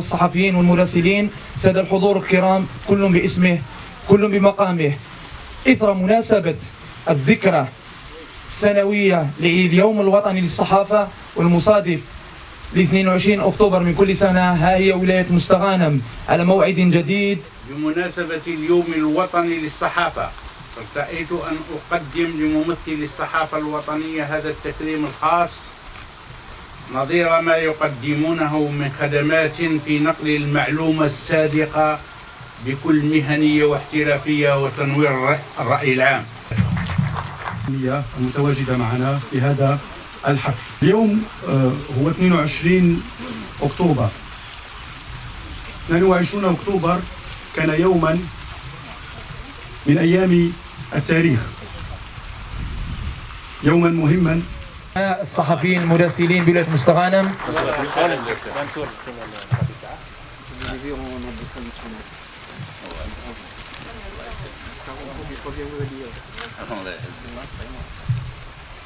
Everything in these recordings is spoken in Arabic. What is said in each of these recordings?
والصحفيين والمراسلين سادة الحضور الكرام كل باسمه كل بمقامه. إثر مناسبة الذكرى السنوية لليوم الوطني للصحافة والمصادف. ل 22 أكتوبر من كل سنة ها هي ولاية مستغانم على موعد جديد. بمناسبة اليوم الوطني للصحافة أرتأيت أن أقدم لممثل الصحافة الوطنية هذا التكريم الخاص نظير ما يقدمونه من خدمات في نقل المعلومة الصادقة بكل مهنية واحترافية وتنوير الرأي العام. المتواجدة معنا في هذا الحفل. اليوم آه، هو 22 أكتوبر. 22 أكتوبر كان يوما من أيام التاريخ. يوما مهما الصحفيين المراسلين بولاية مستغانم.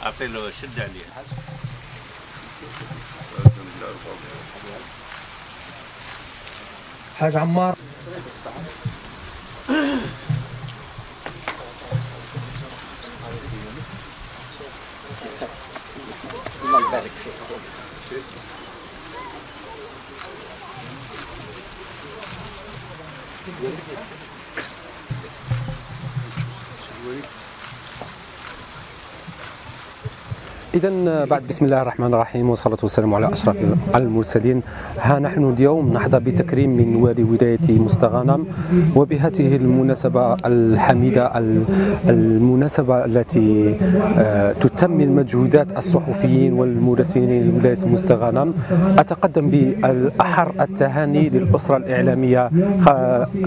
أعطي له عليه حاج عمار. magverksik Thank you. إذا بعد بسم الله الرحمن الرحيم والصلاة والسلام على أشرف المرسلين. ها نحن اليوم نحظى بتكريم من والي ولاية مستغانم وبهذه المناسبة الحميدة المناسبة التي آه، تتمم مجهودات الصحفيين والمراسلين لولاية مستغانم. أتقدم بالأحر التهاني للأسرة الإعلامية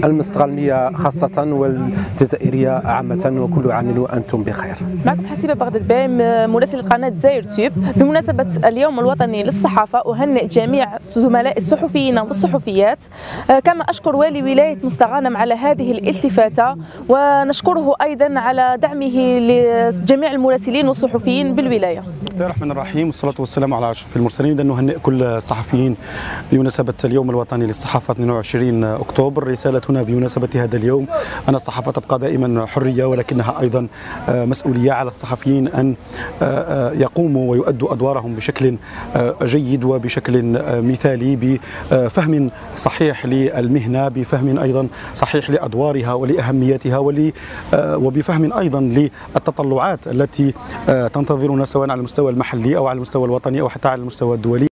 المستغانمية خاصة والجزائرية عامة وكل عام وأنتم بخير. معكم حسيبة بغداد باي مراسل قناة زاير تيوب. بمناسبة اليوم الوطني للصحافة أهنئ جميع زملاء الصحفيين والصحفيات. آه، كما أشكر والي ولاية مستغانم على هذه الالتفاتة ونشكره أيضا على دعمه لجميع المراسلين والصحفيين بالولاية. الله الرحمن الرحيم والصلاة والسلام على أشرف المرسلين. بدنا نهنئ كل الصحفيين بمناسبة اليوم الوطني للصحافة 22 أكتوبر. رسالتنا بمناسبة هذا اليوم أن الصحافة تبقى دائما حرية ولكنها أيضا مسؤولية على الصحفيين أن يقوموا ويؤدوا أدوارهم بشكل جيد وبشكل مثالي بفهم صحيح للمهنة بفهم أيضا صحيح لأدوارها ولأهميتها ولي وبفهم أيضا للتطلعات التي تنتظرنا سواء على المستوى المحلي أو على المستوى الوطني أو حتى على المستوى الدولي.